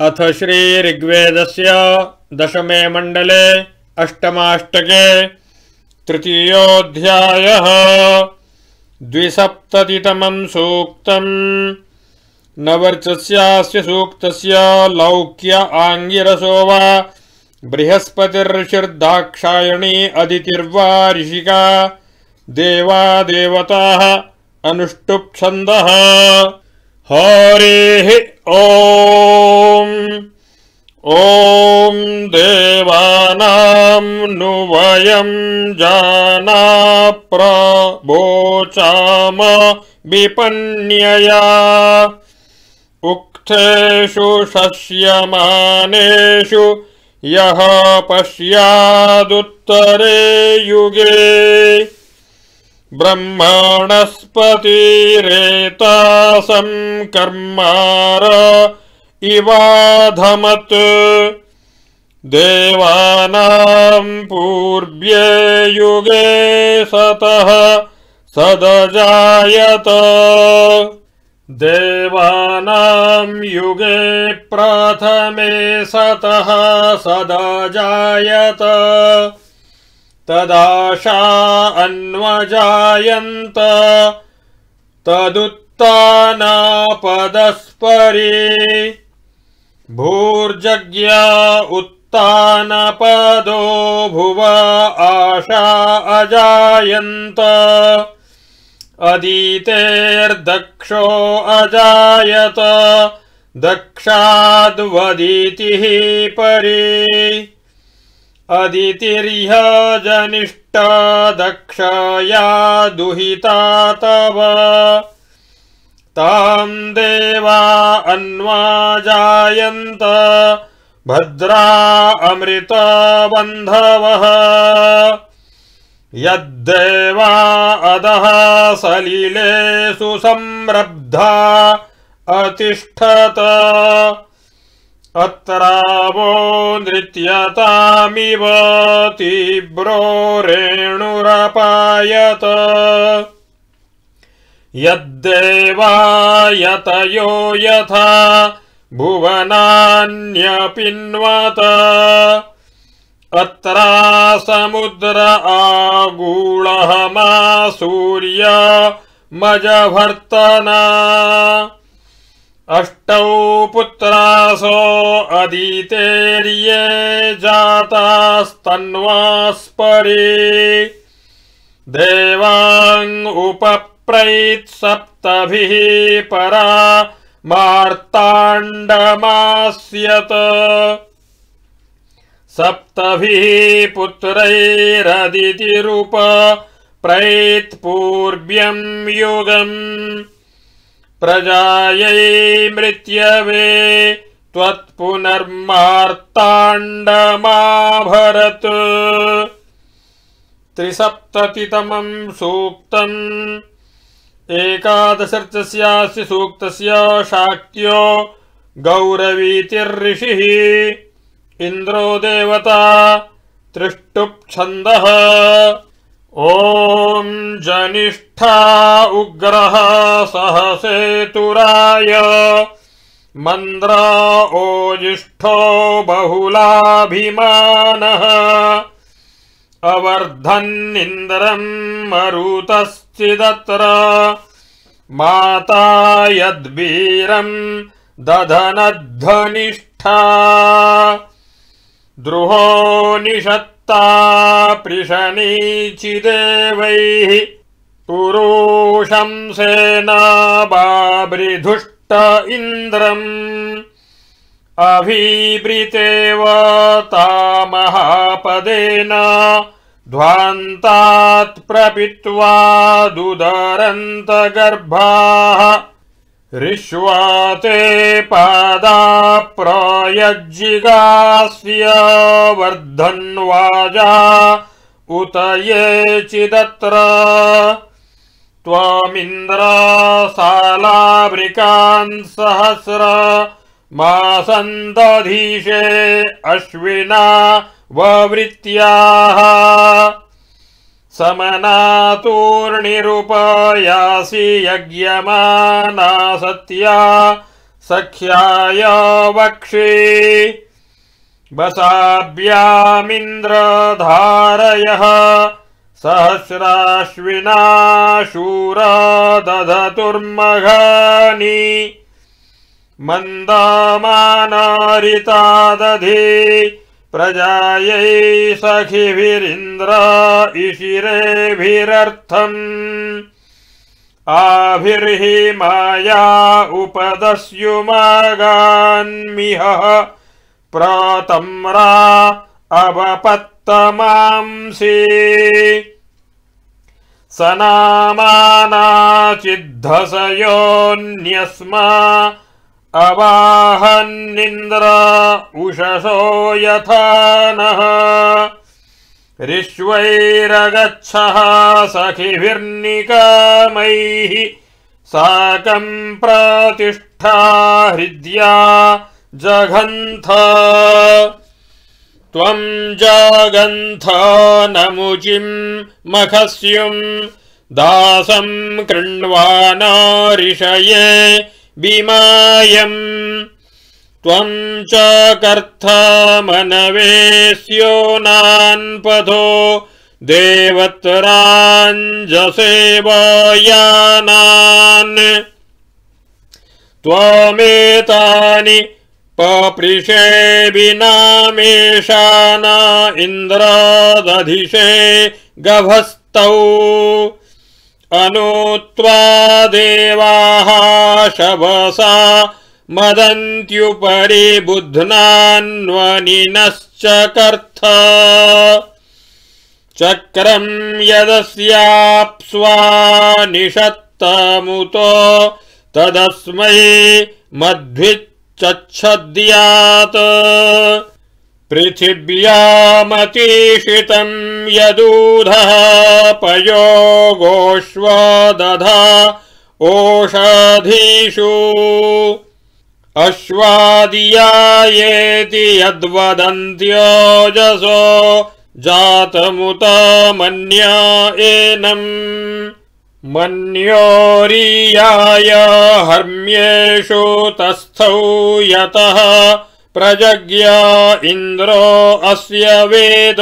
अथ श्री श्रीऋग्वेदस्य दशमे मण्डले अष्टमाष्टके तृतीयोऽध्यायः द्विसप्ततितमम् सूक्तम्। नवर्चस्यास्य सूक्तस्य लौक्य आङ्गिरसो वा बृहस्पतिर्षिर्दाक्षायणी अदितिर्वा ऋषिका देवा देवताः अनुष्टुप्छन्दः। हरिः ॐ ॐ देवानां नु वयं जाना प्रवोचाम विपन्यया। उक्थेषु शस्यमानेषु यः पश्यादुत्तरे युगे ब्रह्मणस्पतिरेतासं कर्मार इवाधमत्। देवानां पूर्व्ये युगे सतः सदजायत। देवानां युगे प्रथमे सतः सदजायत तदाशा अन्वजायन्त तदुत्तानापदस्परे भूर्जज्ञा उत्तानपदो भुव आशा अजायन्त अदीतेर्दक्षो अजायत दक्षाद्वदितिः परे अदितिर्ह जनिष्ठ दक्षया दुहिता तव। तां देवा अन्वाजायन्त भद्रा अमृतबन्धवः। यद्देवा अधः सलिलेषु संरब्धा अतिष्ठत अत्रावो नृत्यतामिव तीव्रो रेणुरपायत। यद्देवायतयो यथा भुवनान्यपिन्वत। अत्रा समुद्र मा सूर्य मजभर्तना अष्टौ पुत्रासो अदितेर्ये जातास्तन्वास्परे। देवाङ् उपप्रैत्सप्तभिः परा मार्ताण्डमास्यत। सप्तभिः पुत्रैरदितिरुप प्रैत्पूर्व्यम् युगम् प्रजायै मृत्यवे त्वत्पुनर्मार्ताण्डमाभरत् त्रिसप्ततितमम् सूक्तम्। एकादशर्चस्यास्य सूक्तस्य शाक्यो गौरवीतिर्षिः इन्द्रो देवता त्रिष्टुप्छन्दः ॐ जनिष्ठा उग्रः सहसेतुराय मन्द्र ओजिष्ठो बहुलाभिमानः अवर्धन्निन्द्रम् मरुतश्चिदत्र माता यद्वीरम् दधनध्वनिष्ठा द्रुहो निषत्ता पृशनीचिदेवैः पुरुषं सेना बाभृधुष्ट इन्द्रम् अभिवृतेव तामहापदेन ध्वान्तात् प्रपित्वा दुदरन्तगर्भाः ते पादा प्रयज्जिगास्य वर्धन्वाजा उत ये चिदत्र। त्वमिन्द्र सालावृकान् सहस्र मासन्दधीशे अश्विना ववृत्याः समनातूर्णिरुपयासि यज्ञमाना सत्या सख्याय वक्षे वसाभ्यामिन्द्रधारयः सहस्राश्विना शूरा दधतुर्मघानि मन्दामानारिता दधे प्रजायै सखिभिरिन्द्र इशिरेभिरर्थम् आभिर्हि माया उपदस्युमागान्मिह। प्रातम्रा अवपत्तमांसि। सनामानाचिद्धसयोऽन्यस्मा अवाहन्निन्द्र उषसो यथा नः। ऋष्वैरगच्छः सखिभिर्निकामैः साकम् प्रतिष्ठा हृद्या जघन्थ। त्वम् जगन्थ नमुचिम् मखस्युम् दासम् कृण्वाना बिमायम् त्वम् च कर्थमनवेस्यो नान्पथो देवत्राञ्जसेवयानान्। त्वमेतानि पपृशे विनामेषाना इन्द्रादधिषे गभस्तौ अनुत्वा देवाः शवसा मदन्त्युपरि बुध्नान्वनिनश्चकर्थ चक्रम् यदस्याप्स्वा निषत्तमुतो तदस्मै मध्विच्चच्छद्यात् पृथिव्यामतीषितम् यदूधः पयो गोष्वदधा ओषधीषु। अश्वादियायेति यद्वदन्त्योजसो जातमुत मन्या एनम् मन्योरीयाय हर्म्येषु तस्थौ यतः प्रजज्ञ इन्द्रो अस्य वेद।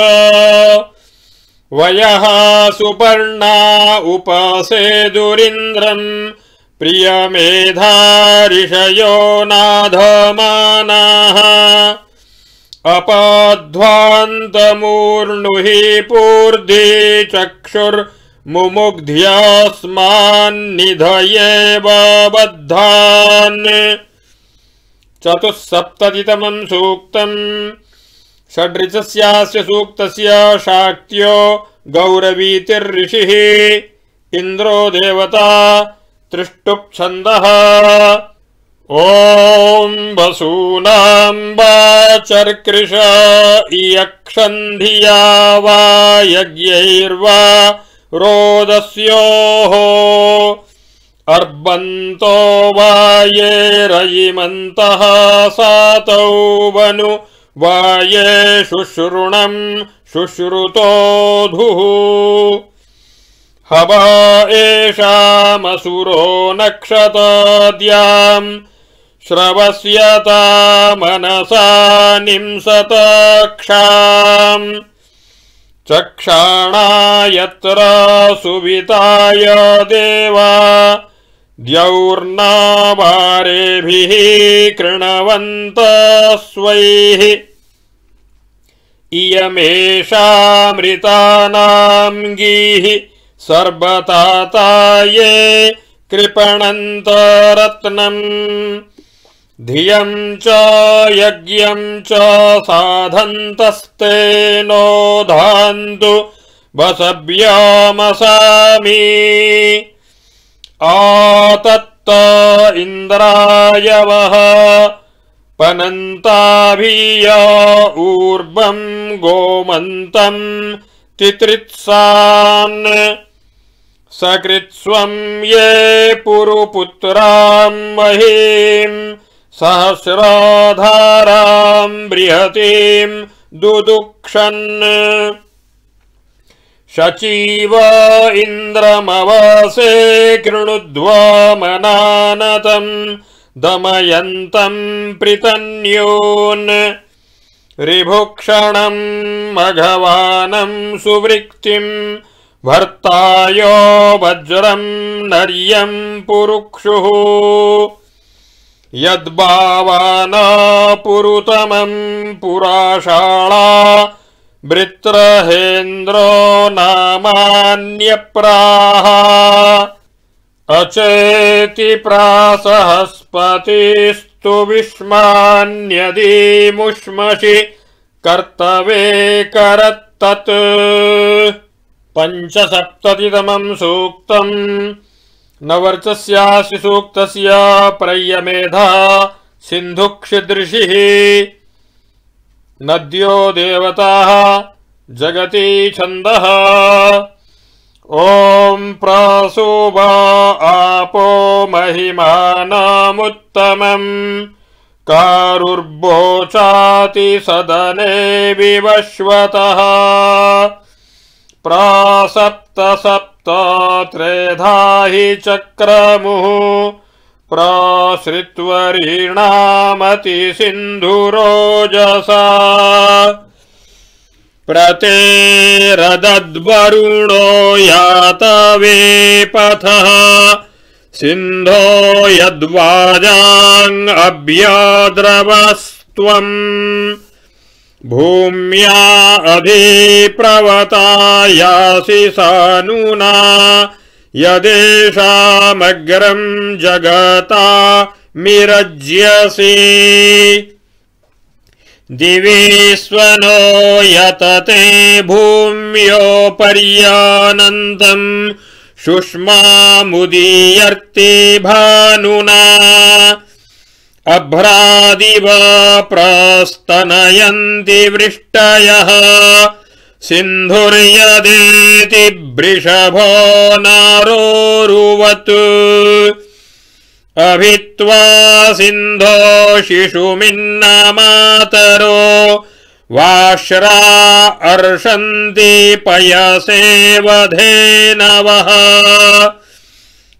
वयः सुपर्णा उपासेदुरिन्द्रम् प्रियमेधारिषयो नाधमानाः। अपाध्वान्तमूर्णुहि पूर्धि चक्षुर्मुमुग्ध्यस्मान्निधयेव बद्धान् चतुःसप्ततितमम् सूक्तम् षड्ऋचस्यास्य सूक्तस्य शाक्त्यो गौरवीतिर्ऋषिः। इन्द्रो देवता तृष्टुप्छन्दः। ॐ वसूनाम् वाचर्कृश इयक्षन्धिया वा यज्ञैर्वा रोदस्योः अर्बन्तो वाये रयिमन्तः सातौ वनु वाये शुश्रुणम् शुश्रुतोधुः हवा एषामसुरो नक्षताद्याम् श्रवस्यता मनसा निंसतक्षाम् चक्षाणा यत्र सुविताय देवा द्यौर्नावारेभिः कृणवन्तस्वैः। इयमेषामृतानाम् गीः सर्वताताये कृपणन्तरत्नम्। धियम् च यज्ञम् च साधन्तस्ते नोधान्तु वसभ्यामसामि आतत्त इन्द्रायवः पनन्ताभिय ऊर्वम् गोमन्तम् तितृत्सान् सकृत्स्वम् ये पुरुपुत्राम् महीम् सहस्राधाराम् बृहतीम् दुदुक्षन् शचीव इन्द्रमवसे कृणुध्वा मनानतम् दमयन्तम् पृतन्योन् रिभुक्षणम् मघवानम् सुवृक्तिम् भर्तायो वज्रम् नर्यम् पुरुक्षुः। यद्भावानापुरुतमम् पुराशाळा वृत्रहेन्द्रो नामान्यप्राः अचेति प्रासहस्पतिस्तु विष्मान्यदीमुष्मषि कर्तवे करत्तत्। पञ्चसप्ततितमम् सूक्तम् न वर्चस्यासि सूक्तस्य प्रय्यमेधा सिन्धुक्षिदृशिः नद्यो देवताः जगति छन्दः। ॐ प्रासुवा आपो महिमानामुत्तमम्। कारुर्भोचाति सदने विवश्वतः। प्रासप्त त्रेधा हि चक्रमुः सिन्धुरोजसा। प्रतेरदद्वरुणो यातवेपथः सिन्धो यद्वाजाङ्ग्यद्रवस्त्वम् भूम्या अधिप्रवता यासि सानुना यदेषामग्रम् जगता मिरज्यसि। दिविस्वनो यतते भूम्योपर्यानन्दम् शुष्मामुदीयर्ति भानुना अभ्रादिव प्रस्तनयन्ति वृष्टयः सिन्धुर्यदेति वृषभो नारोरुवत्। अभित्वा सिन्धो शिशुमिन्नमातरो वाश्रा अर्षन्ति पयसेवधेनवः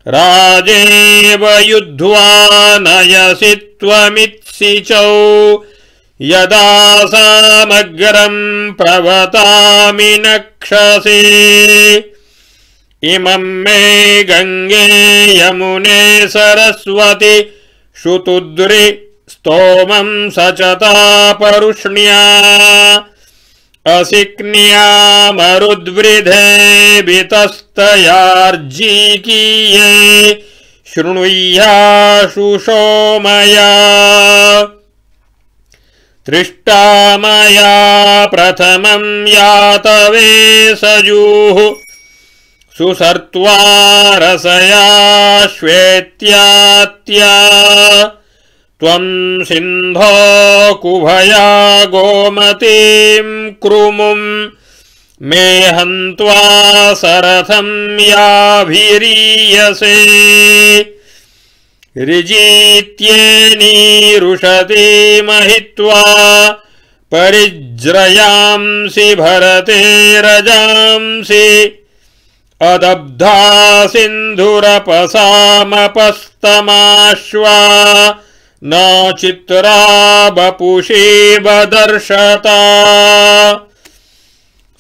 राजेव युद्ध्वा नयसि त्वमित्सिचौ यदा सामग्रम् प्रवतामि नक्षसि इमम् मे गङ्गे यमुने सरस्वति शुतुद्रि स्तोमम् सचतापरुष्ण्या असिक्न्यामरुद्वृधे वितस्तयार्जीकीये शृणुयाशुषोमया तृष्टा मया प्रथमम् यातवे सजूः। सुसर्त्वा रसया श्वेत्यात्या। त्वम् सिन्धो कुभया गोमतीम् क्रुमुम् मे हन्त्वा सरथम् याभिरीयसे ऋजीत्येनीरुषति महित्वा परिज्रयांसि भरते रजांसि। अदब्धा सिन्धुरपसामपस्तमाश्वा न चित्रा बपुषी बदर्शता।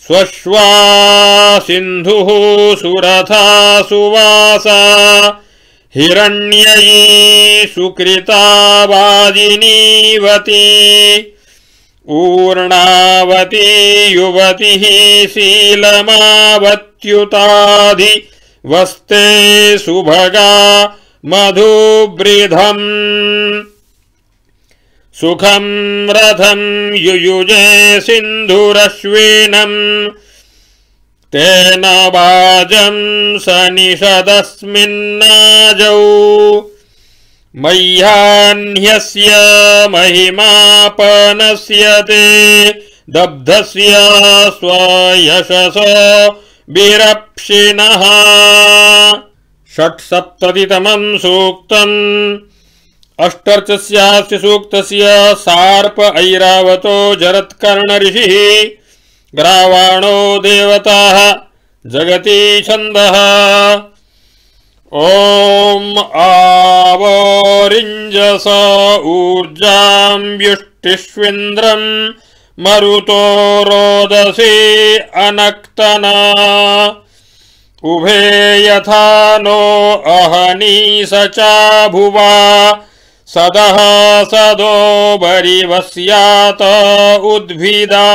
स्वश्वा सिन्धुः सुरथा सुवासा हिरण्ययी सुकृता वाजिनीवती ऊर्णावती युवतिः शीलमावत्युताधि वस्ते सुभगा मधुवृधम् सुखम् रथम् युयुजे सिन्धुरश्विनम् तेन वाजम् सनिषदस्मिन्नाजौ। मह्याह्न्यस्य महिमापनस्य ते दब्धस्य स्वयशसो विरप्शिनः। षट्सप्ततितमम् सूक्तम्। अष्टर्चस्यास्य सूक्तस्य सार्प ऐरावतो जरत्कर्णऋषिः ग्रावाणो देवताः जगति छन्दः। ॐ आवोरिञ्जस ऊर्जाम् व्युष्टिष्विन्द्रम् मरुतो रोदसी अनक्तना। उभे यथा नो अहनीस चाभुवा सदः सदो बरिवस्यात उद्भिदा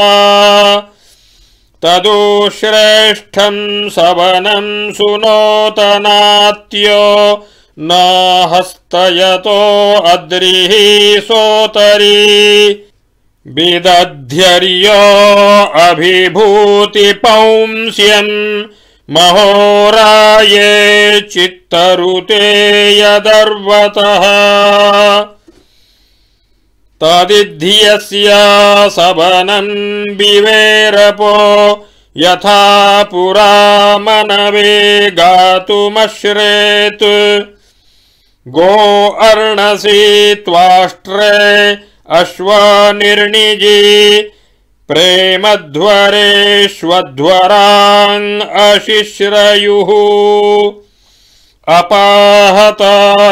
तदुश्रेष्ठम् सवनम् सुनोतनात्यो न हस्तयतो अद्रिः सोतरी। विदध्यर्य अभिभूतिपौंस्यम् महोराये चित्तरुते यदर्वतः तदिध्यस्य सबनम् विवेरपो यथा पुरा मनवे गातुमश्रेत्। गो अर्णसि त्वाष्ट्रे अश्वनिर्णिजी। अशिश्रयुः। अपाहत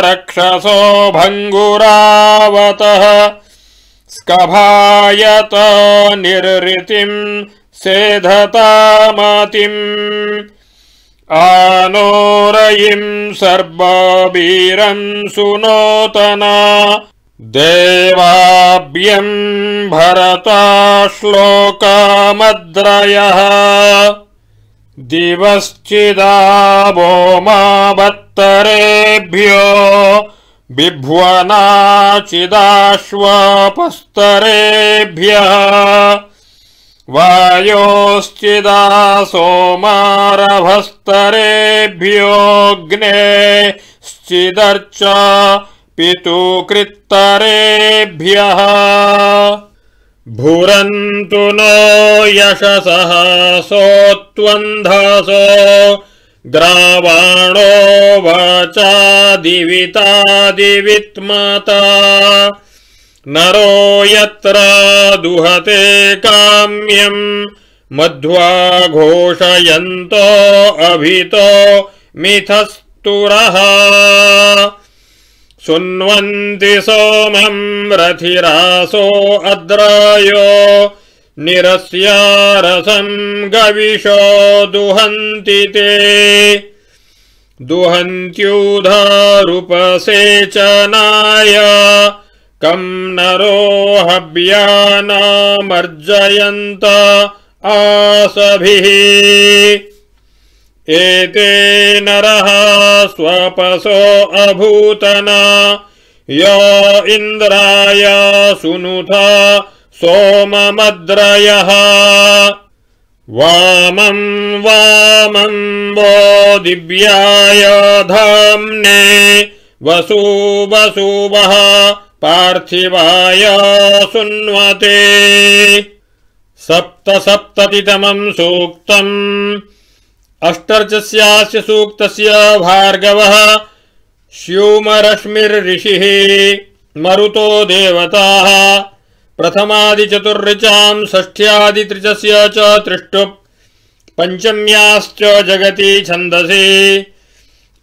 रक्षसो भङ्गुरावतः स्कभायत निर्ऋतिम् सेधतामतिम् आनोरयिम् सर्ववीरम् सुनोतना देवाभ्यम् भरता श्लोकामद्रयः। दिवश्चिदावो मावत्तरेभ्यो बिभ्वनाचिदाश्वपस्तरेभ्यः वायोश्चिदा सोमारभस्तरेभ्योऽग्नेश्चिदर्च पितुकृत्तरेभ्यः भुरन्तु नो यशसः सोत्वन्धसो ग्रावाणो वाचादिवितादिवित्मता नरो यत्र दुहते काम्यम् मध्वा घोषयन्तो अभितो मिथस्तुरः। सुन्वन्ति सोमम् रथिरासो अद्रायो निरस्यारसम् गविशो दुहन्ति ते। दुहन्त्युधारुपसेचनाय कम् नरो हव्यानामर्जयन्त आसभिः। एते नरः स्वपसो अभूतना य इन्द्राय सुनुथा सोममद्रयः। वामम् वामम् वो दिव्याय धाम्ने वसुवसुवः पार्थिवाय सुन्वते। सप्तसप्ततितमम् सूक्तम्। अष्टर्चस्यास्य सूक्तस्य भार्गवः स्यूमरश्मिर्ऋषिः मरुतो देवताः प्रथमादिचतुर्ऋचाम् षष्ठ्यादित्रिचस्य च त्रिष्टुप् पञ्चम्याश्च जगति छन्दसि।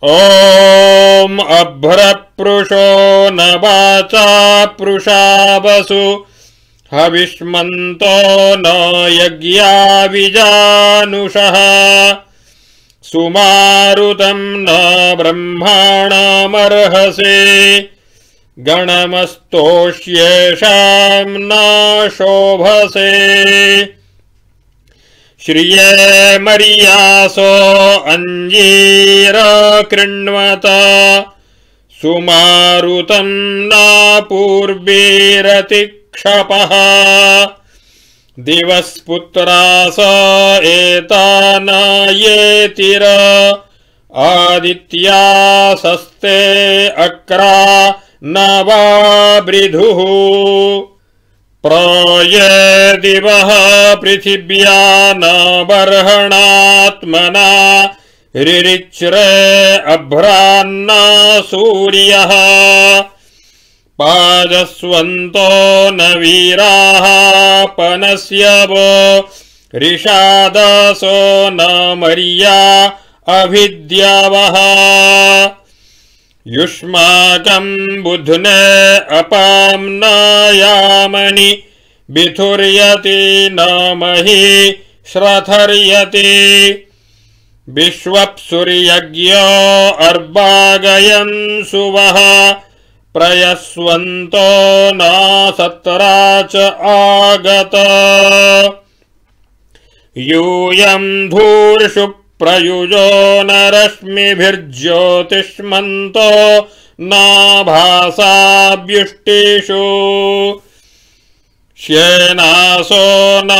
ॐ अभ्रपृषो न वाचापृषावसु हविष्मन्तो न यज्ञाविजानुषः सुमारुतम् न ब्रह्माणामर्हसे गणमस्तोष्येषाम् न शोभसे श्रिये मर्यासो अञ्जीर कृण्वत सुमारुतम् न पूर्वीरतिक्षपः एतानायेतिर। आदित्यासस्ते अक्रा न वा बृधुः प्रये दिवः पृथिव्या न बर्हणात्मना। रिरिच्रे अभ्रान्न सूर्यः। पादस्वन्तो न वीराः पनस्य वो ऋषादसो न मर्या अभिद्यावः युष्माकम् बुध्ने अपाम्नायामनि बिथुर्यति नामहि श्रथर्यति। विश्वप्सुर्यज्ञो अर्वागयन् सुवः प्रयस्वन्तो नासत्रा च आगत। यूयम् धूर्षु प्रयुजो न रश्मिभिर्ज्योतिष्मन्तो नाभासाव्युष्टिषु श्येनासो न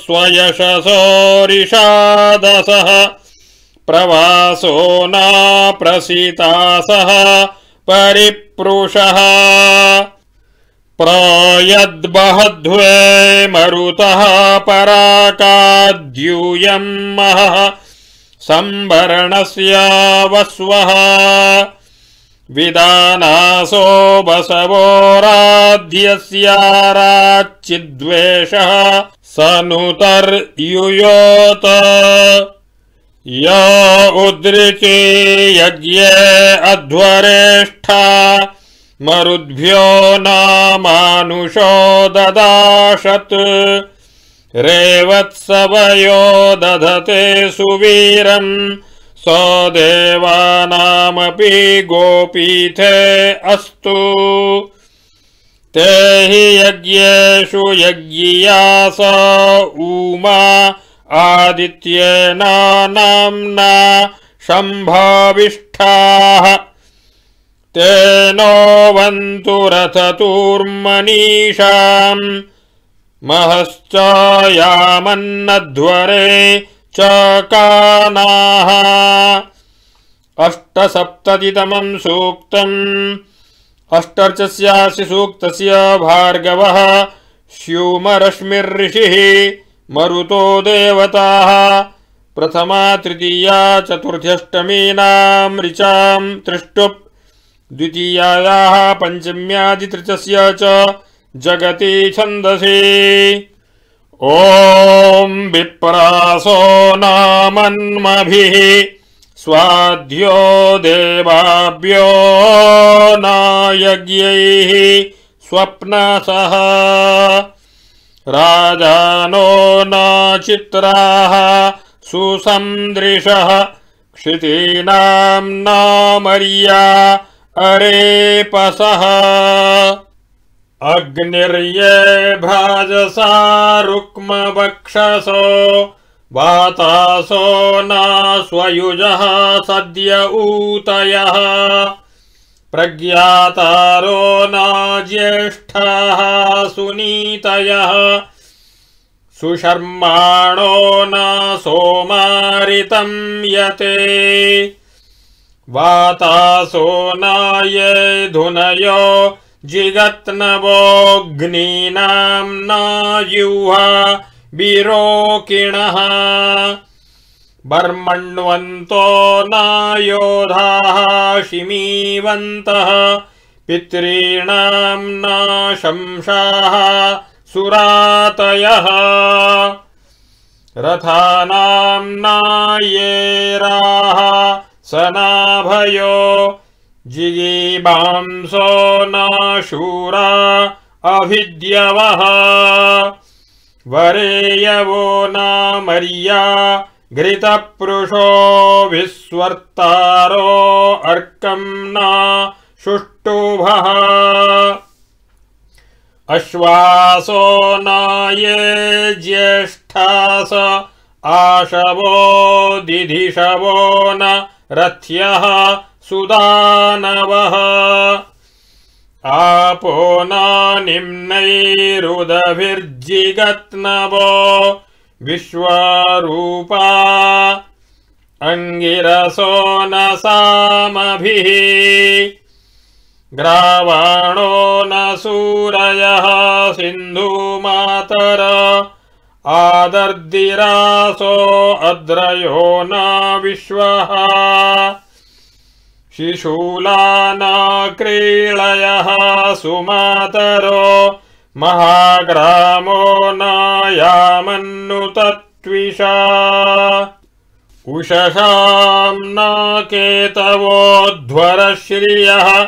स्वयशसोरिषादसः प्रवासो न प्रसितासः परिप्रुषः। प्रायद्बहध्वे मरुतः पराकाद्यूयम् महः संवरणस्य वस्वः। विदानासो बसवोराध्यस्याराच्चिद्वेषः स नुतर्युयोत य उद्रिचे यज्ञे अध्वरेष्ठा मरुद्भ्यो नामानुषो ददाशत् रेवत्सवयो दधते सुवीरम् स देवानामपि गोपीथे अस्तु। ते हि यज्ञेषु यज्ञियास उमा आदित्येना नाम्ना शम्भाविष्ठाः। तेनो वन्तु रथतुर्मनीषाम् महश्चायामन्नध्वरे च कानाः अष्टसप्ततितमम् सूक्तम्। अष्टर्चस्यासि सूक्तस्य भार्गवः स्यूमरश्मिर्षिः मरुतो देवताः। प्रथमा, तृतीया चतुर्थ्यष्टमीनाम् ऋचाम् त्रिष्टुप् द्वितीयायाः पञ्चम्यादितृचस्य च जगति छन्दसि। ॐ विप्रासो नामन्मभिः। स्वाध्यो देवाभ्यो नायज्ञैः। स्वप्नसः। राजानो नाचित्राः। सुसन्दृशः क्षितीनाम् नामर्या अरेपसः अग्निर्ये भ्राजसा रुक्मवक्षसो वातासो न स्वयुजः सद्य ऊतयः। प्रज्ञातारो न ज्येष्ठाः सुनीतयः। सुशर्माणो न सोमारितं यते। वातासो न ये धुनयो जिगत्नवोऽग्नीनाम् न युहा विरोकिणः। बर्मण्वन्तो न योधाः शिमीवन्तः। पितॄणाम् शंसाः सुरातयः। रथानाम् नायेराः सनाभयो जिगीबांसो न शूरा अभिद्यवः। वरेयवो नामर्या घृतपृषो विस्वर्तारो अर्कम् न शुष्टुभः। अश्वासो न ये ज्येष्ठास आशवो दिधिशवो न रथ्यः सुदानवः। आपो न निम्नैरुदभिर्जिगत्नवो विश्वरूपा। अङ्गिरसो न सामभिः। ग्रावाणो न सूरयः। सिन्धुमातर। आदर्दिरासो अद्रयो न विश्वः शिशूला न क्रीळयः सुमातरो महाग्रामो न यामन्नुतत्विषा उषसाम् न केतवोध्वरश्रियः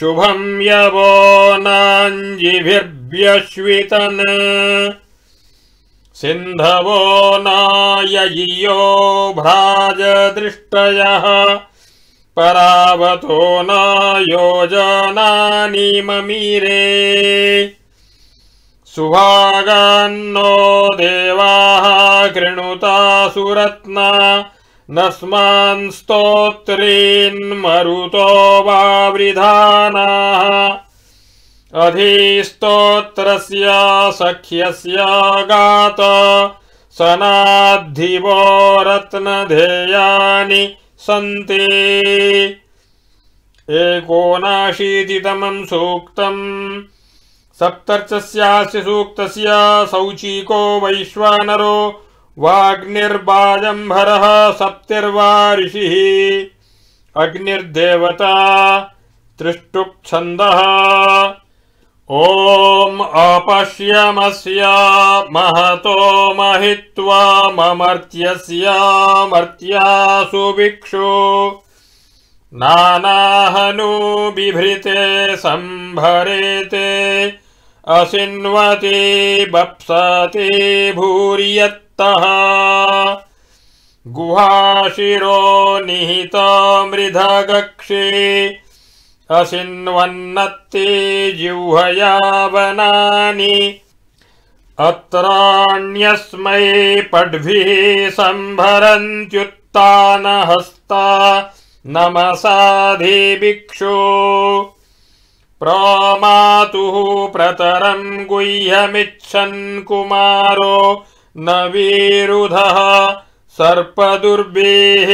शुभम् यवो नाञ्जिभिर्व्यश्वितन्। सिन्धवो नाययियो भ्राजदृष्टयः परावतो न योजनानि ममीरे। सुभागान्नो देवाः कृणुता सुरत्ना नस्मान् स्तोत्रीन्मरुतो वावृधानाः अधिस्तोत्रस्य सख्यस्य गात सनाद्धिवो रत्नधेयानि सन्ति। एकोनाशीतितमम् सूक्तम्। सप्तर्चस्यास्य सूक्तस्य सौचीको वैश्वानरो वाग्निर्वाजम्भरः सप्तिर्वा ऋषिः। अग्निर्देवता तृष्टुप्छन्दः ॐ अपश्यमस्य महतो महित्वा ममर्त्यस्य मर्त्यासु भिक्षु। नानाहनु बिभृते सम्भरेते असिन्वति बप्सति भूर्यत्तः। गुहाशिरो निहितमृधगक्षे असिन्वन्नत्ति जिह्वया वनानि अत्राण्यस्मै पड्भिः सम्भरन्त्युत्तानहस्ता नमसाधिभिक्षु प्रमातुः प्रतरम् गुह्यमिच्छन् कुमारो न वीरुधः सर्पदुर्भिः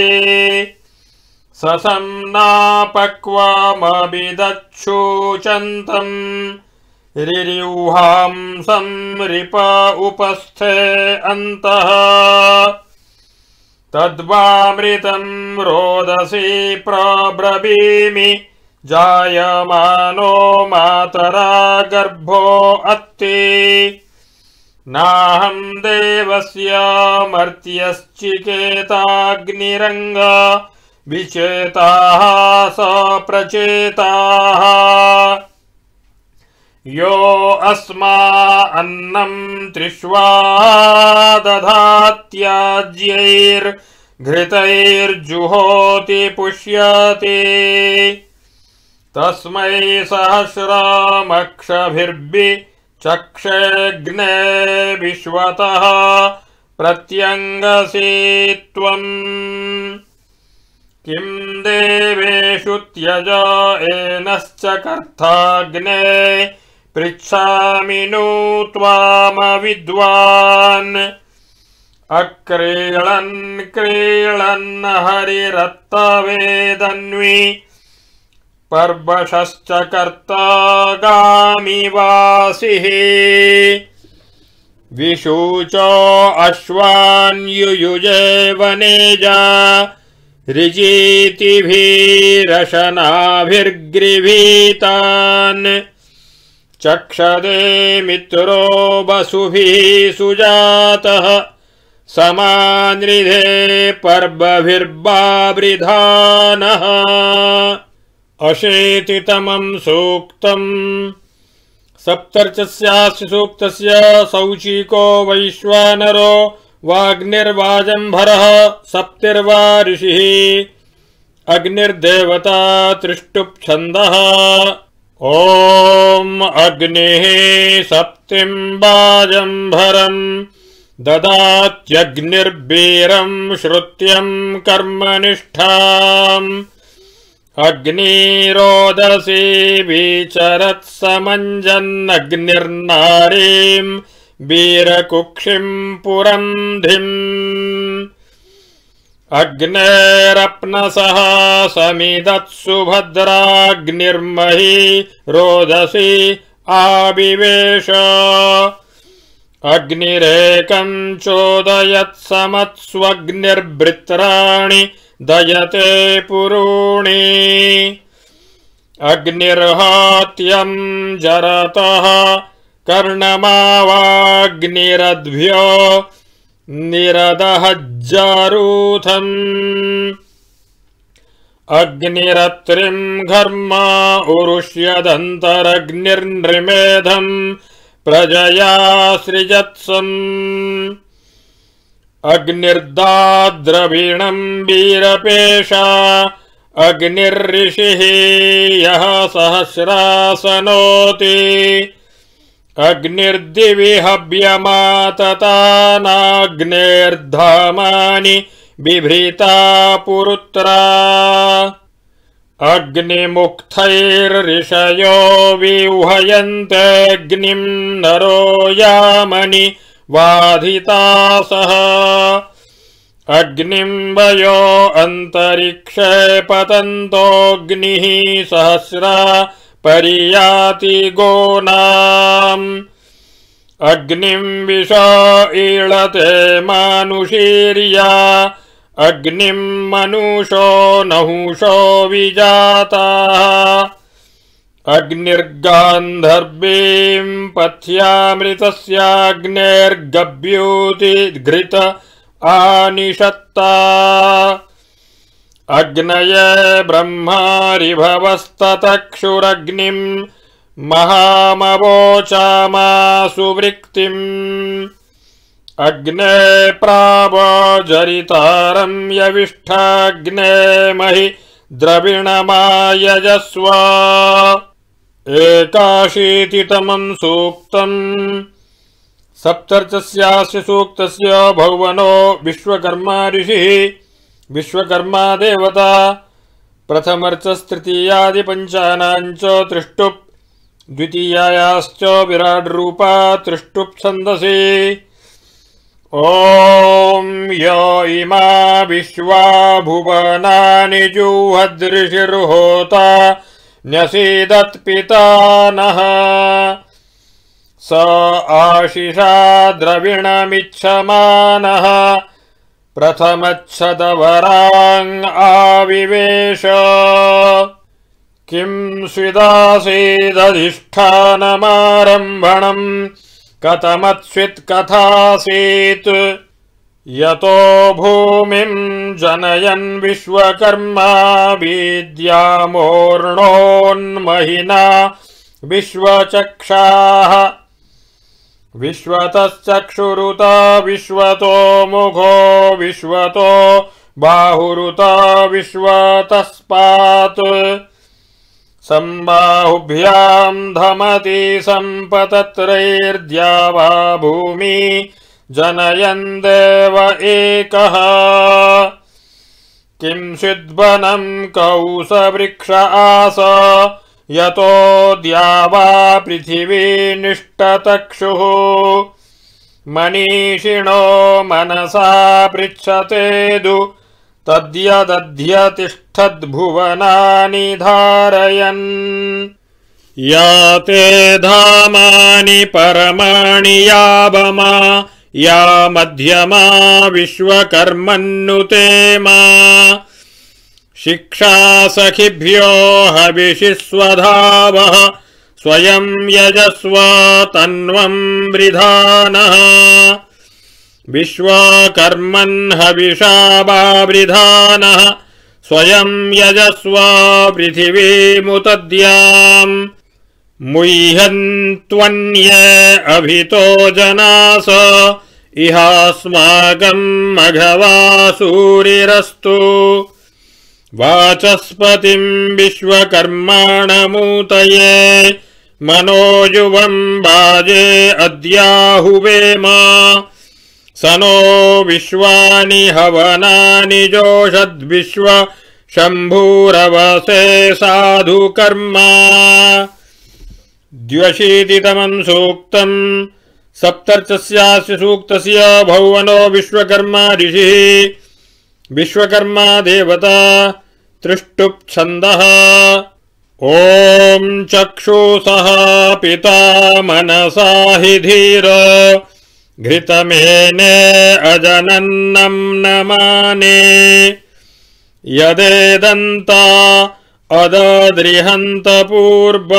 ससम्नापक्वामभिदच्छूचन्तम् रिरिह्वांसं रिप उपस्थे अन्तः। तद्वामृतम् रोदसी प्रब्रवीमि। जायमानो मातरा गर्भो अस्ति नाहम् देवस्य मर्त्यश्चिकेताग्निरङ्ग विचेताः स प्रचेताः यो अस्मा अन्नम् त्रिष्वा दधात्याज्यैर्घृतैर्जुहोति पुष्यति। तस्मै सहस्रमक्षभिर्भि चक्षेऽग्ने विश्वतः प्रत्यङ्गसि त्वम् किम् देवेषु त्यज एनश्च कर्थाग्ने पृच्छामि नु त्वामविद्वान्। अक्रीळन् क्रीळन् हरिरत्तवेदन्वि। पर्वशश्च कर्ता गामिवासिः विशूचो अश्वान्युयुजे वनेजा ऋजीतिभिरशनाभिर्गृभीतान् चक्षदे मित्रो वसुभिः सुजातः समानृधे पर्वभिर्बावृधानः अशेतितमम् सूक्तम्। सप्तर्चस्यास्य सूक्तस्य सौचीको वैश्वानरो वाग्निर्वाजम्भरः सप्तिर्वा ऋषिः। अग्निर्देवता तृष्टुप्छन्दः। ॐ अग्निः सप्तिम् वाजम्भरम् ददात्यग्निर्वीरम् श्रुत्यम् कर्मनिष्ठाम्। अग्निरोदसी विचरत्समञ्जन्नग्निर्नारीम् वीरकुक्षिम् पुरम् धिम् अग्नेरप्नसः समिदत्सु भद्राग्निर्मही रोदसी आविवेश। अग्निरेकम् चोदयत्समत्स्वग्निर्वृत्राणि दयते पुरूणि। अग्निर्हात्यम् जरतः कर्णमावाग्निरद्भ्यो निरदहज्जारूथम् अग्निरत्रिम् घर्मा उरुष्यदन्तरग्निर्नृमेधम् प्रजया सृजत्सम् अग्निर्दाद्रवीणम् वीरपेशा अग्निर्ऋषिः यः सहस्रासनोति अग्निर्दिवि हव्यमाततानाग्नेर्धामानि बिभृता पुरुत्रा। अग्निमुक्थैर्ऋषयो विह्वयन्त्यग्निम् नरो यामनि वाधिता सह अग्निम्बयो अन्तरिक्षे पतन्तोऽग्निः सहस्रा पर्याति गोनाम्। अग्निम् विष ईळते मानुषीर्या। अग्निम् मनुषो नहुषो विजाताः। अग्निर्गान्धर्वीम् पथ्यामृतस्याग्नेर्गभ्यूति घृत आनिषत्ता अग्नये ब्रह्मारिभवस्ततक्षुरग्निम् महामवोचामासुवृक्तिम् अग्ने प्रावजरितारम् यविष्ठाग्ने महि द्रविणमायजस्व एकाशीतितमम् सूक्तम् सप्तर्चस्यास्य सूक्तस्य भौवनो विश्वकर्मा ऋषिः विश्वकर्मा देवता प्रथमर्चस्तृतीयादिपञ्चानाम् च तृष्टुप् द्वितीयायाश्च विराड्रूपा तृष्टुप् छन्दसि ॐ य इमा विश्वा भुवनानि जुह्वदृशिर्होता न्यसीदत्पिता नः। स आशिषा द्रविणमिच्छमानः प्रथमच्छदवराङ् आविवेश। किं स्विदासीदधिष्ठानमारम्भणम् कथमत्स्वित्कथासीत् यतो भूमिम् जनयन् विश्वकर्मा विद्यामोर्णोन्महिना विश्वचक्षाः विश्वतश्चक्षुरुत विश्वतो मुखो विश्वतो बाहुरुत विश्वतस्पात्। सम्बाहुभ्याम् धमति सम्पतत्रैर्द्या वा भूमि जनयन् देव एकः। किंचिद्वनम् कौसवृक्ष आस यतो द्यावा पृथिवी निष्टतक्षुः मनीषिणो मनसा पृच्छतेदु तद्यदध्यतिष्ठद्भुवनानि धारयन्। या ते धामानि परमाणि यावमा या मध्यमा विश्वकर्मन्नुते मा शिक्षा सखिभ्यो हविषि स्वधावः स्वयम् यजस्व तन्वम् वृधानः। विश्वकर्मन् हविषा वा वृधानः स्वयम् यजस्व पृथिवीमुतद्याम्। मुह्यन्त्वन्ये अभितो जनास इहास्माकम् मघवा सूरिरस्तु वाचस्पतिम् विश्वकर्माणमूतये मनोयुवम् बाजे अद्याहुवेम स नो विश्वानि हवनानि जोषद्विश्व शम्भूरवसे साधु कर्म द्व्यशीतितमम् सूक्तम् सप्तर्चस्यास्य सूक्तस्य भौवनो विश्वकर्मा ऋषिः विश्वकर्मा देवता तृष्टुप्छन्दः। ॐ चक्षुषः पिता मनसा हि धीर। घृतमेने अजनन्नम् नमाने। यदेदन्ता अदद्रिहन्त पूर्व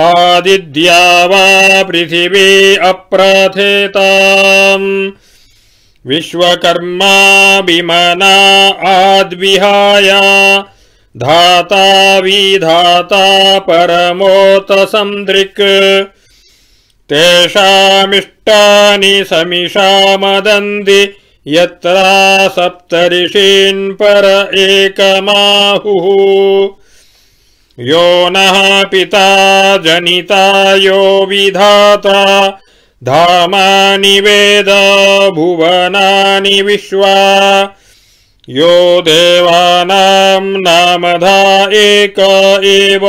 आदिद्या वा पृथिवी अप्रथेताम् विश्वकर्मा विमना आद्विहाय धाता विधाता परमोतसन्दृक् तेषामिष्टानि समिषामदन्ति यत्रा सप्तऋषीन् पर एकमाहुः। यो नः पिता जनिता यो विधाता धामानि वेद भुवनानि विश्वा। यो देवानां नामधा एक एव।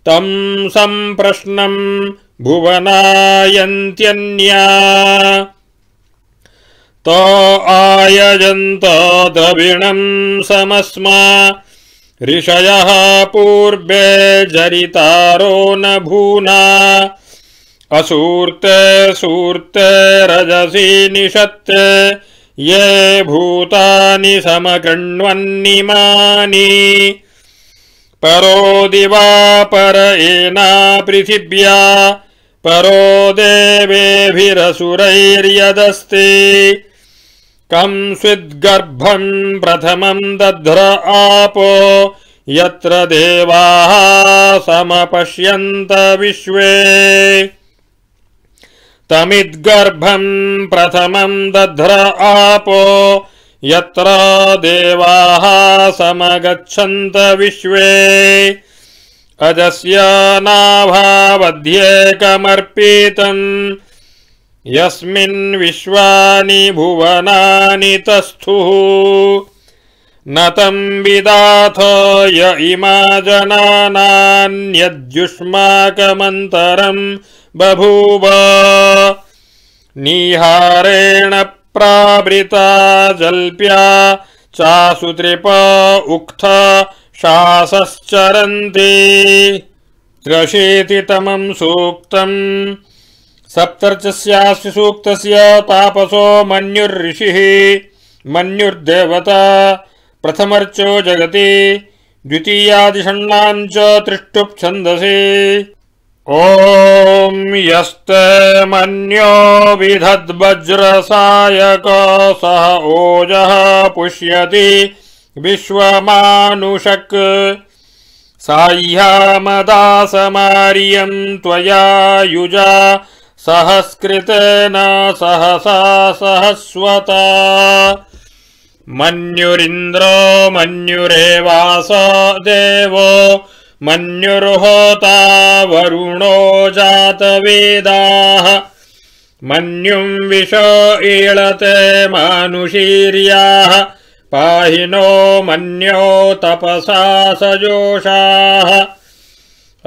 तं सम्प्रश्नम् भुवनायन्त्यन्या। त आयजन्त द्रविणम् समस्मा। ऋषयः पूर्वे जरितारो न भूना असूर्ते सूर्ते रजसि निषत्ते ये भूतानि समकृण्वन्निमानि परो दिवा पर एना पृथिव्या परो देवेभिरसुरैर्यदस्ति। कं स्विद्गर्भम् प्रथमम् दध्र आपो यत्र देवाः समपश्यन्त विश्वे तमिद्गर्भम् प्रथमम् दध्र आपो यत्र देवाः समगच्छन्त विश्वे। अजस्य नाभावध्येकमर्पितम् यस्मिन् विश्वानि भुवनानि तस्थुः न तम् विदाथ य इमा जनानान्यद्युष्माकमन्तरम् बभूव। निहारेण प्रावृता जल्प्या चासुत्रिप उक्थ शासश्चरन्ति। त्र्यशीतितमम् सूक्तम् सप्तर्चस्यास्य सूक्तस्य तापसो मन्युर्ऋषिः मन्युर्देवता प्रथमर्चो जगति द्वितीयादिषण्णाम् च त्रिष्टुप्छन्दसि ॐ यस्ते मन्यो विधद्वज्रसायक सह ओजः पुष्यति विश्वमानुषक्। साह्यामदासमार्यम् त्वया युजा सहस्कृतेन सहसा सहस्वता मन्युरिन्द्रो मन्युरेवास देवो मन्युर्होता वरुणो जातवेदाः। मन्युम् विष ईळते मानुषीर्याः। पाहि नो मन्यो तपसा सजोषाः।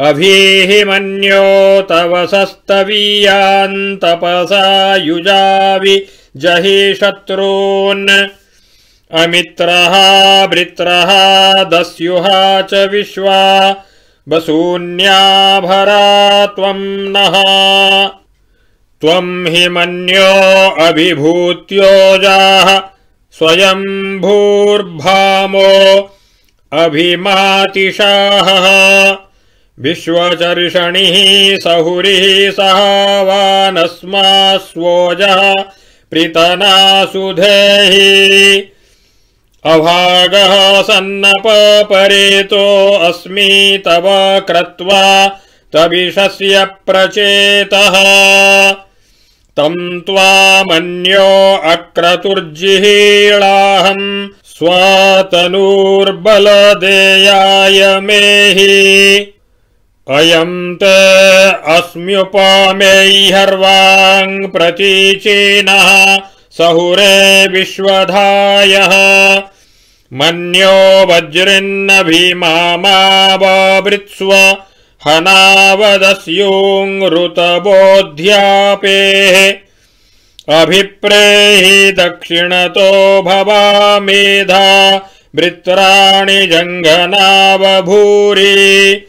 अभीहि मन्यो तव सस्तवीयान् तपसा युजावि जहि शत्रून् अमित्रः भृत्रः दस्युः च विश्वा वसून्याभरा त्वम् नः। त्वम् हि मन्यो अभिभूत्योजाः स्वयम्भूर्भामो अभिमातिशाहः विश्वचर्षणिः सहुरिः सहावानस्मास्वोजः प्रीतनासुधेहि अभागः सन्नपरेतो अस्मि तव क्रत्वा तविषस्य प्रचेतः। तम् त्वामन्यो अक्रतुर्जिहीळाहम् स्वातनूर्बलदेयाय मेहि। अयम् ते अस्म्युपमेह्यर्वाङ् प्रतीचीनः सहुरे विश्वधायः मन्यो वज्रिन्न भीमामावृत्स्व हनावदस्योङ्ऋतबोध्यापेः अभिप्रेहि दक्षिणतो भवामेधा वृत्राणि जङ्घनावभूरि।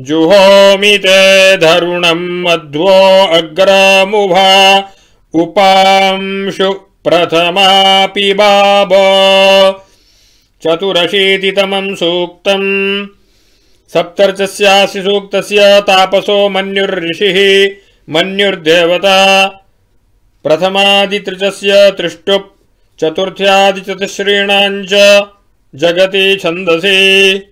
जुहोमि ते धरुणम् मध्वो अग्रमुभा। उपांशु प्रथमापि बाब चतुरशीतितमम् सूक्तम्। सप्तर्चस्यास्य सूक्तस्य तापसो मन्युर्ऋषिः, मन्युर्देवता। प्रथमादितृचस्य त्रिष्टुप् चतुर्थ्यादिचतुश्रीणाम् च जगति छन्दसि।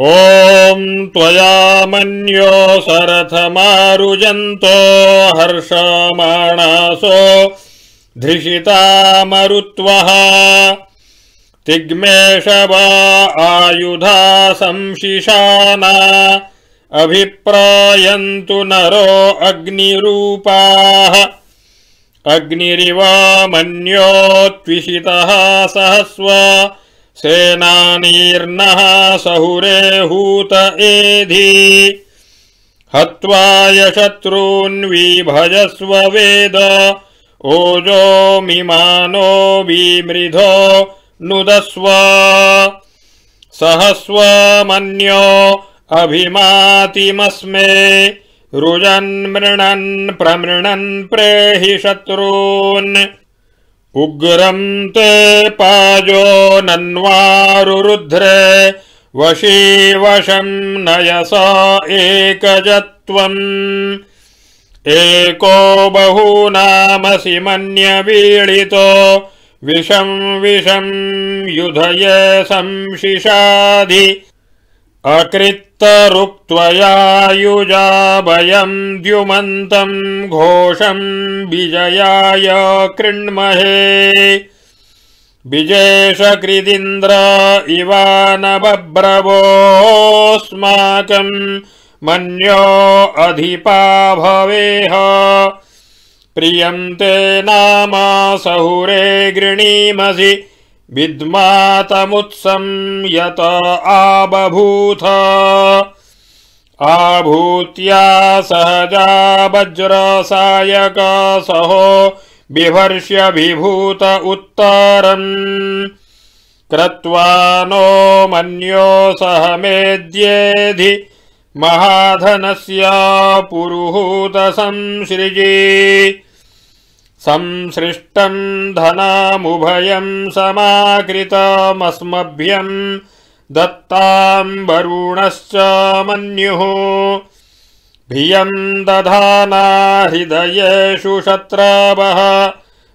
ॐ त्वया मन्यो सरथमारुजन्तो हर्षमाणासो धृषिता मरुत्वः तिग्मेष वा आयुधा संशिशाना अभिप्रायन्तु नरो अग्निरूपाः। अग्निरिव मन्योत्विषितः सहस्व सेनानीर्नः सहुरेहूत एधि। हत्वाय शत्रून्विभजस्व वेद ओजो मिमानो विमृधो नुदस्व सहस्व मन्यो अभिमातिमस्मे। रुजन् मृणन् प्रमृणन् प्रेहि शत्रून्। उग्रम् ते पाजो नन्वारुरुध्रे। वशी वशम् नयस एकजत्वम्। एको बहूनामसि मन्यवीळितो विषम् विषम् युधये संशिषाधि अकृत्तरुक्त्वयायुजाभयम् द्युमन्तम् घोषम् विजयाय कृण्महे। विजेशकृदिन्द्र बभ्रवोऽस्माकम् मन्यो अधिपा भवेह प्रियम् ते नाम सहुरे गृणीमसि विद्मातमुत्सं यत आबभूथ। आभूत्या सहजा वज्रसायक सहो बिभर्ष्य विभूत उत्तरम्। क्रत्वा नो मन्यो सह मेद्येधि महाधनस्य पुरुहूत संसृजे संसृष्टम् धनामुभयम् समाकृतमस्मभ्यम् दत्ताम् वरुणश्च मन्युः। भियम् दधाना हृदयेषु शत्रावः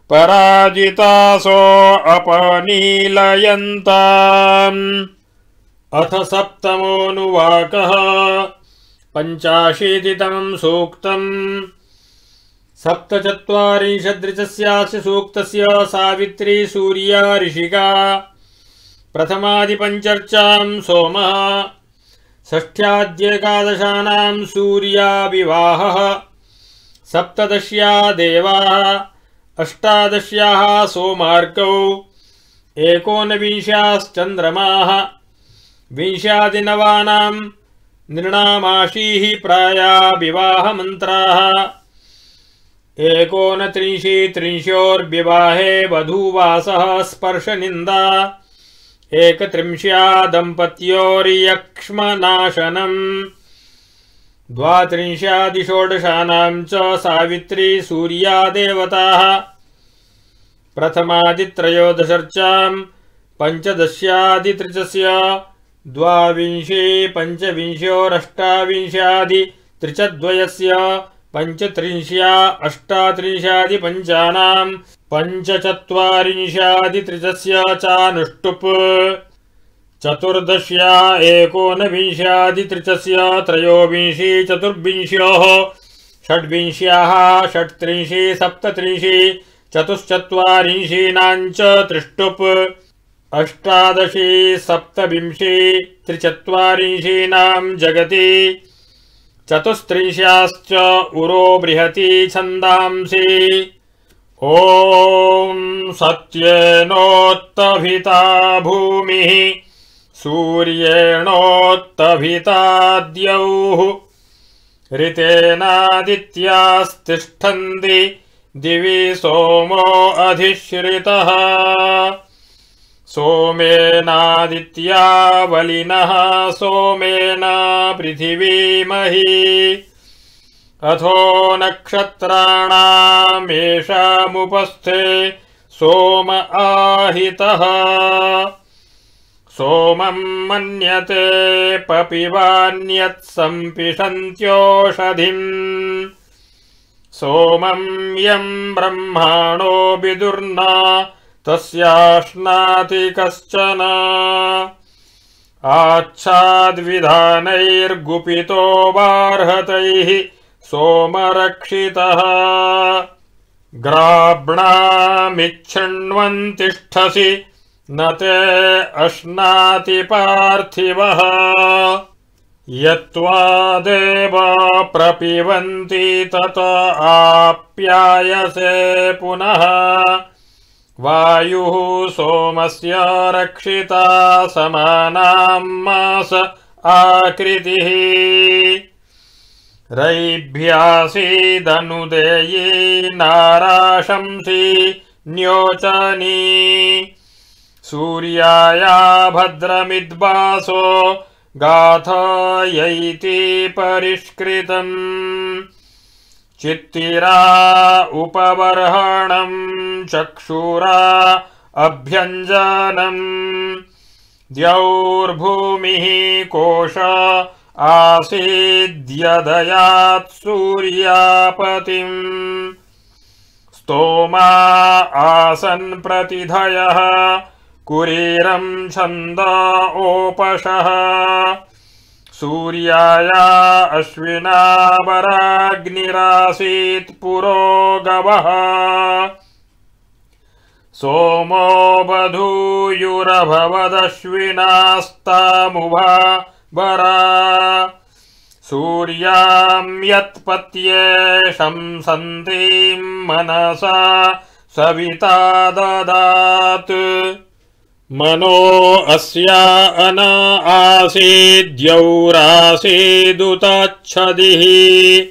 पराजितासो अपनीलयन्ताम्। अथ सप्तमोऽनुवाकः पञ्चाशीतितमम् सूक्तम् सप्तचत्वारिंशदृचस्यास्य सूक्तस्य सावित्री सूर्या ऋषिका। प्रथमादिपञ्चर्चाम् सोमः। षष्ठ्याद्येकादशानाम् सूर्याविवाहः सप्तदश्या देवाः अष्टादश्याः सोमार्कौ। एकोनविंशाश्चन्द्रमाः। विंशादिनवानाम् नृणामाशीः प्राया विवाहमन्त्राः एकोनत्रिंशीत्रिंशोर्विवाहे वधूवासः स्पर्शनिन्दा। एकत्रिंश्या दम्पत्योर्यक्ष्मनाशनम् द्वात्रिंशादिषोडशानाम् च सावित्री सूर्या देवताः प्रथमादित्रयोदशर्चाम् पञ्चदश्यादित्रिचस्य। द्वाविंशे पञ्चविंशोरष्टाविंशादित्रिचद्वयस्य पञ्चत्रिंश्या अष्टात्रिंशादिपञ्चानाम् पञ्चचत्वारिंशादित्रिचस्य चानुष्टुप् चतुर्दश्या एकोनविंशादित्रिचस्य त्रयोविंशी चतुर्विंश्योः षड्विंश्याः षट्त्रिंशि सप्तत्रिंशि चतुश्चत्वारिंशीनाम् च त्रिष्टुप्। अष्टादशी सप्तविंशे त्रिचत्वारिंशीनाम् जगति चतुस्त्रिंश्याश्च उरो बृहति छन्दांसि। ॐ सत्येनोत्तभिता भूमिः सूर्येणोत्तभिताद्यौः। ऋतेनादित्यास्तिष्ठन्ति दिवि सोमो अधिश्रितः सोमेनादित्यावलिनः सोमेन पृथिवीमहि। अथो नक्षत्राणामेषामुपस्थे सोम आहितः। सोमम् मन्यते पपिवान्यत् सम्पिषन्त्योषधिम् सोमं यम् ब्रह्माणो विदुर्ना तस्याश्नाति कश्चन आच्छाद्विधानैर्गुपितो बार्हतैः सोमरक्षितः। ग्राब्णामिच्छृण्वन्तिष्ठसि न ते अश्नाति पार्थिवः यत्त्वा देवा प्रपिबन्ति तत आप्यायसे पुनः वायुः सोमस्य रक्षिता समानाम् मास आकृतिः। रैभ्यासीदनुदेयी नाराशंसि न्योचनी। सूर्याया भद्रमिद्वासो गाथयैति परिष्कृतम् चित्तिरा उपबर्हणम् चक्षुरा अभ्यञ्जनम् द्यौर्भूमिः कोश आसीद्यदयात् सूर्यापतिम्। स्तोमा आसन् प्रतिधयः कुरीरम् छन्द ओपशः सूर्याया अश्विनावराग्निरासीत् पुरो गवः। सोमो बधूयुरभवदश्विनास्तामुभा वरा। सूर्याम् यत्पत्ये शंसन्तीम् मनसा सविता ददात् मनो अस्या अन आसीद्यौरासीदुतच्छदिः।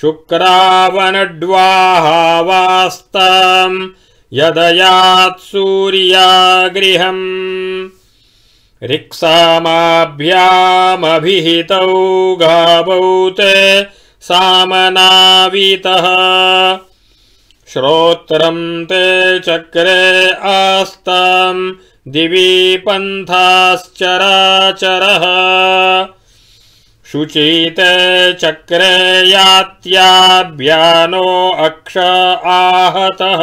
शुक्रावनड्वाहावास्ताम् यदयात् सूर्यागृहम्। रिक्सामाभ्यामभिहितौ गावौ सामनावितः। श्रोत्रम् ते चक्रे आस्ताम् दिवि पन्थाश्चराचरः शुचीते चक्रे यात्याभ्यानो अक्ष आहतः।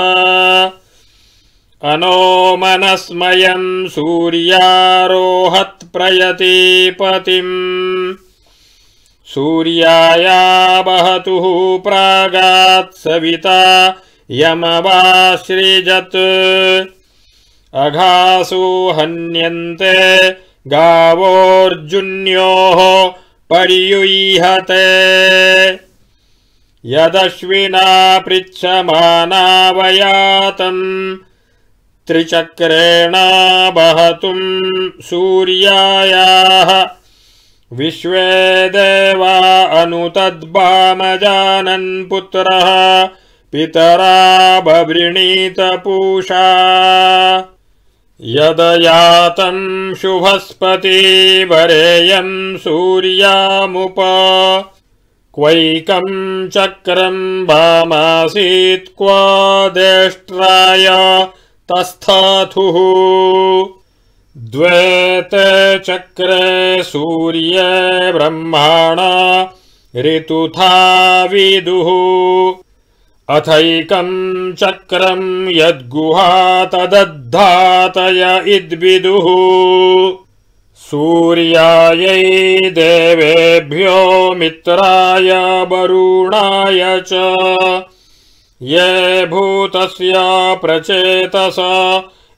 अनो मनस्मयम् सूर्यारोहत्प्रयतिपतिम्। सूर्याया वहतुः प्रागात् सविता यमवाश्रिजत् अघासु हन्यन्ते गावोऽर्जुन्योः पर्युह्यते। यदश्विना पृच्छमानावयातम् त्रिचक्रेण वहतुम् सूर्यायाः। विश्वे देवा अनुतद्वामजानन् पुत्रः पितरा बवृणीतपूषा यदयातम् शुभस्पतिवरेयम् सूर्यामुप। क्वैकम् चक्रम् वामासीत् क्व देष्ट्राय तस्थाथुः द्वे ते चक्रे सूर्ये ब्रह्माणा ऋतुथा विदुः अथैकम् चक्रम् यद्गुहा तदद्धातय इद्विदुः। सूर्यायै देवेभ्यो मित्राय वरुणाय च। ये भूतस्य प्रचेतस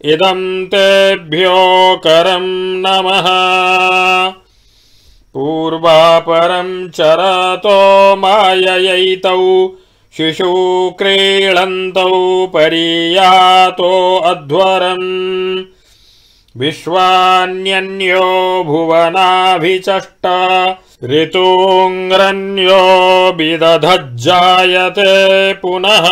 इदम् तेभ्यो करम् नमः। पूर्वापरम् चरतो माययैतौ शिशु क्रीळन्तौ परीयातो अध्वरम् विश्वान्यन्यो भुवनाभिचष्ट। ऋतूङ्ग्रन्यो विदधज्जायते पुनः।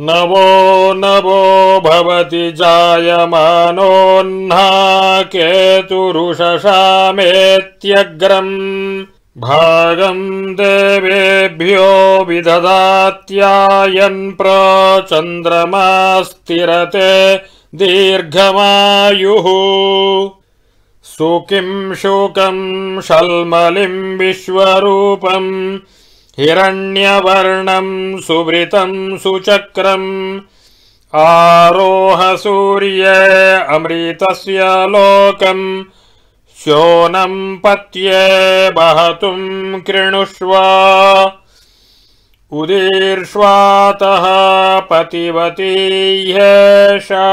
नवो नवो भवति जायमानोह्ना केतुरुषशामेत्यग्रम् भागम् देवेभ्यो विदधात्यायन् प्रचन्द्रमास्तिरते दीर्घमायुः। सुकिम् शुकम् शल्मलिम् विश्वरूपम् हिरण्यवर्णम् सुवृतम् सुचक्रम्। आरोह सूर्ये अमृतस्य लोकम् शोनम् पत्ये वहतुम् कृणुष्व। उदीर्ष्वातः पतिवती ह्येषा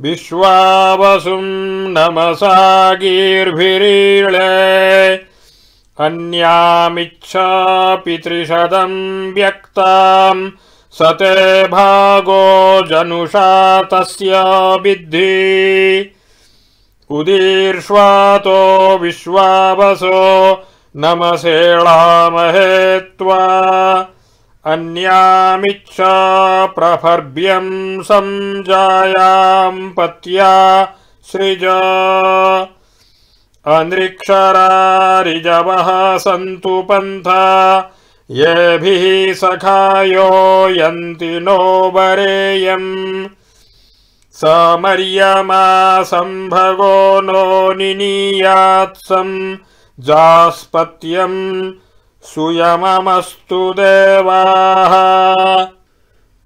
विश्वावसुम् नमसा गीर्भिरीळे अन्यामिच्छापि त्रिशतम् व्यक्ताम् स ते भागो जनुषा तस्य विद्धि उदीर्ष्वातो विश्वावसो नमसेळामहे त्वा। अन्यामिच्छा प्रफर्ब्यम् सञ्जायाम् पत्या सृज। अनृक्षरारिजवः सन्तु पन्था। येभिः सखायो यन्ति नो वरेयम् समर्यमा सम्भगो नो निनीयात्सम् जास्पत्यम् सुयममस्तु देवाः।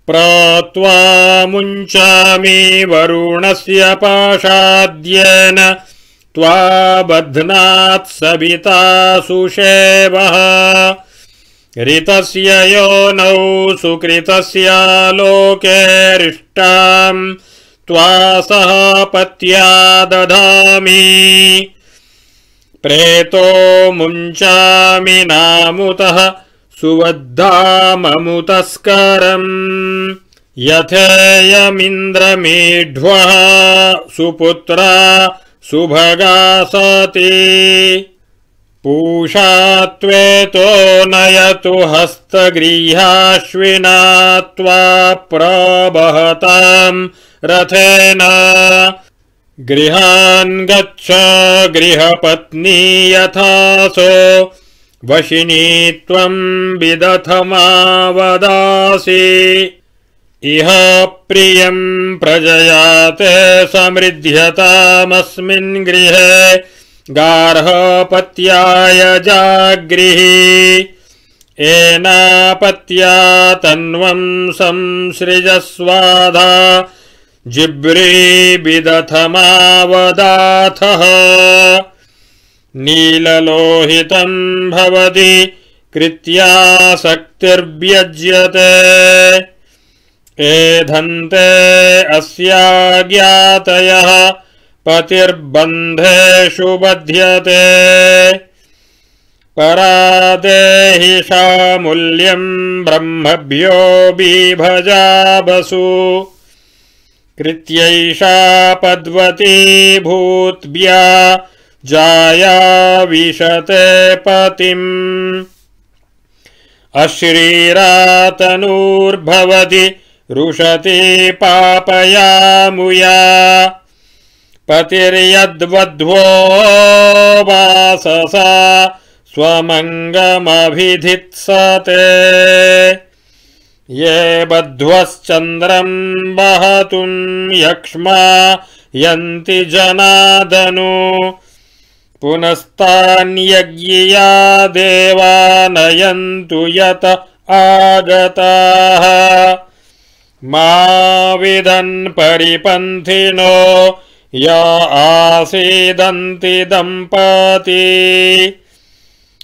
प्रात्वा मुञ्चामि वरुणस्य पाशाद्येन त्वा बध्नात् सविता सुषेवः। ऋतस्य योनौ सुकृतस्य लोकेरिष्टाम् त्वा सह पत्या दधामि। प्रेतो मुञ्चामि नामुतः सुवद्धाममुतस्करम्। यथेयमिन्द्रमीढ्वः सुपुत्रा सुभगा सति। पूषा त्वेतो नयतु हस्तगृह्याश्विना त्वा प्रवहताम् रथेन। गृहान् गच्छ गृहपत्नी यथासो। वशिनी त्वम् विदथमावदासि। इह प्रियम् प्रजयाते समृध्यतामस्मिन् गृहे। गार्हपत्याय जागृहि। एनापत्या तन्वम् संसृजस्वाधा जिब्रीबिदथमावदाथः। नीललोहितम् भवति कृत्यासक्तिर्व्यज्यते। एधन्ते अस्या ज्ञातयः पतिर्बन्धेषु बध्यते। परादेहि सामूल्यम् ब्रह्मभ्यो बिभजाबसु कृत्यैषा पद्वती भूत्या जाया विशते पतिम्। अश्रीरातनूर्भवति रुषति पापयामुया। पतिर्यद्वध्वो वाससा स्वमङ्गमभिधित्सते ये बध्वश्चन्द्रम् वहतुम् यक्ष्मा यन्ति जनादनु। पुनस्तान्यज्ञिया देवा नयन्तु यत आगताः। मा विदन् परिपन्थिनो य आसीदन्ति दम्पती।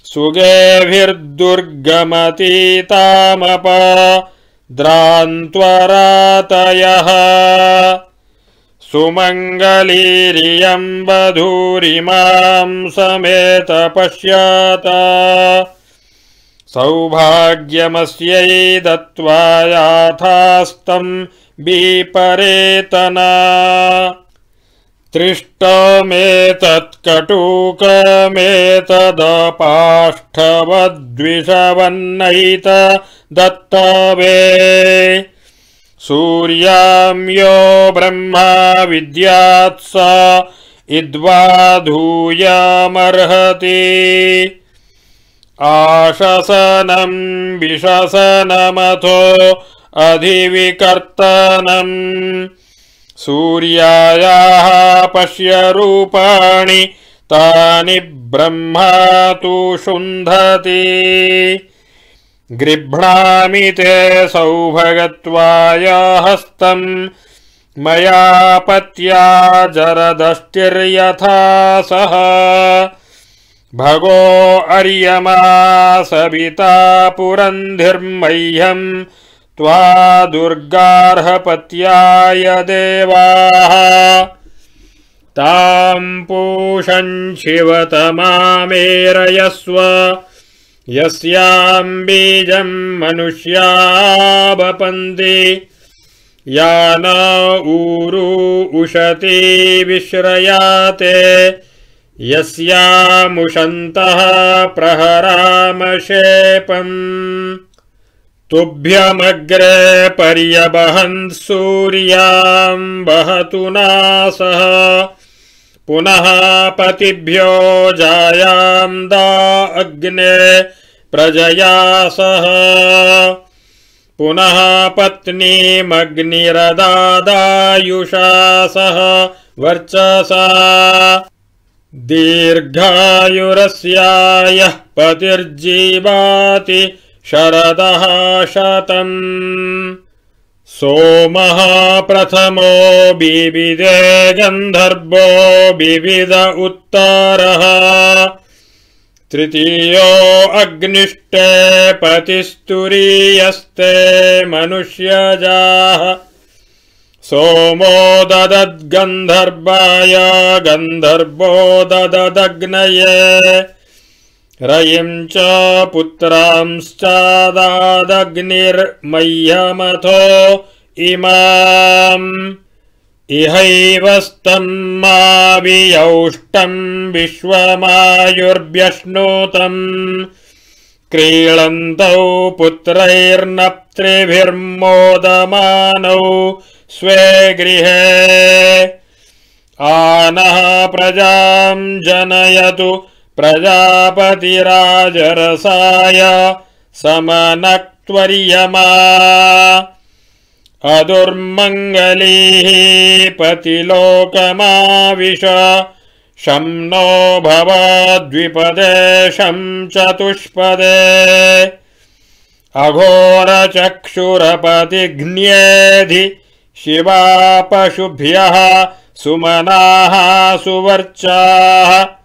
सुगेभिर्दुर्गमतीतामप द्रान्त्वरातयः। सुमङ्गलीरियम् वधूरिमाम् समेत पश्यत। सौभाग्यमस्यै दत्त्वा याथास्तम् विपरेतना तृष्टमेतत्कटुकमेतदपाष्ठवद्विषवन्नैत दत्तवे। सूर्याम् यो ब्रह्मा विद्यात् स इद्वाधूयामर्हति। आशसनम् विशसनमथो अधिविकर्तनम् सूर्यायाः पश्य रूपाणि तानि ब्रह्मा तु शुन्धति गृह्णामि ते सौभगत्वाय हस्तम्। मया पत्या जरदष्टिर्यथा सह। भगो अर्यमा सविता पुरन्धिर्मह्यम्। त्वा दुर्गार्हपत्याय देवाः। ताम् पूषञ्चिवतमामेरयस्व यस्याम् बीजम् मनुष्या वपन्ति या न ऊरू उशती विश्रयाते। यस्यामुशन्तः प्रहरामशेपम्। तुभ्यमग्रे पर्यवहन् सूर्याम् वहतु नासः पुनः पतिभ्यो जायाम् दा प्रजया सह। पुनः पत्नीमग्निरदादायुषा सह वर्चसा। दीर्घायुरस्यायः पतिर्जीवाति शरदः शतम् सोमः प्रथमो बिविदे गन्धर्वो विविद उत्तरः। तृतीयो अग्निष्टे पतिस्तुरीयस्ते मनुष्यजाः। सोमो ददद्गन्धर्वाय गन्धर्वो दददग्नये रयिम् च पुत्रांश्चादादग्निर्मह्यमथो इमाम्। इहैवस्तम् मा वियौष्टम् विश्वमायुर्व्यश्नोतम् क्रीळन्तौ पुत्रैर्नप्त्रिभिर्मोदमानौ स्वे गृहे। आनः प्रजाम् जनयतु प्रजापतिराजरसाय समनक्त्वर्यमा। अदुर्मङ्गलीः पतिलोकमाविश शं नो भवद्विपदे शं चतुष्पदे। अघोरचक्षुरपतिघ्न्येधि शिवा पशुभ्यः सुमनाः सुवर्चाः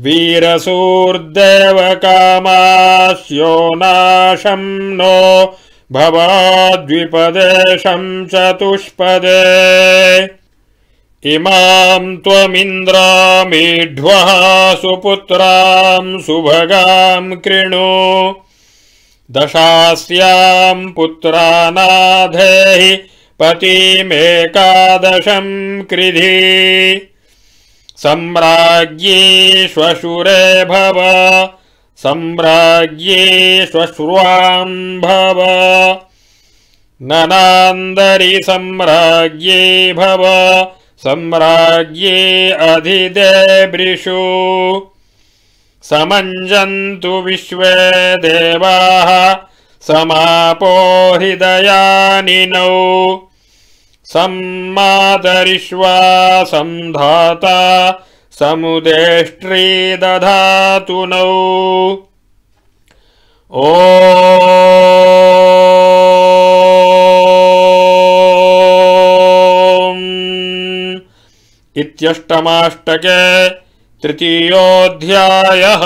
वीरसूर्देवकामास्यो नाशं नो भवाद्विपदेशं चतुष्पदे। इमाम् त्वमिन्द्रामीढ्वः सुपुत्राम् सुभगाम् कृणु। दशास्याम् पुत्रानाधेहि पतिमेकादशम् कृधि सम्राज्ञी श्वशुरे भव। सम्राज्ञी श्वश्रुवाम् भव। ननान्दरि सम्राज्ञी भव। सम्राज्ञी अधिदेवृषु। समञ्जन्तु विश्वे देवाः। समापो हृदयानिनौ सम्मातरिष्वा सन्धाता समुदेष्ट्री दधातु नौ। ओ इत्यष्टमाष्टके तृतीयोऽध्यायः